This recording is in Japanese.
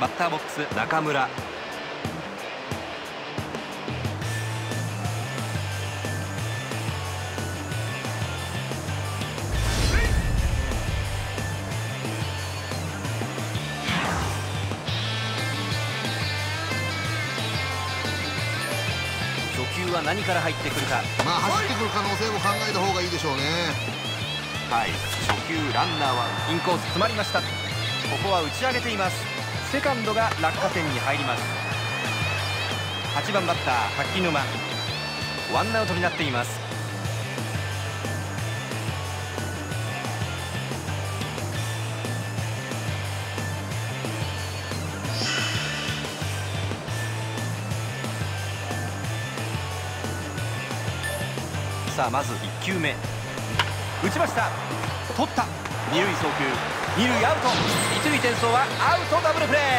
バッターボックス中村。初球は何から入ってくるか。まあ走ってくる可能性も考えた方がいいでしょうね。はい。初球ランナーはインコース詰まりました。ここは打ち上げていますセカンドが落下点に入ります。8番バッター柿沼。ワンアウトになっています。さあまず1球目。打ちました。取った。二塁送球。二塁アウト。一塁転送はアウトダブルプレー。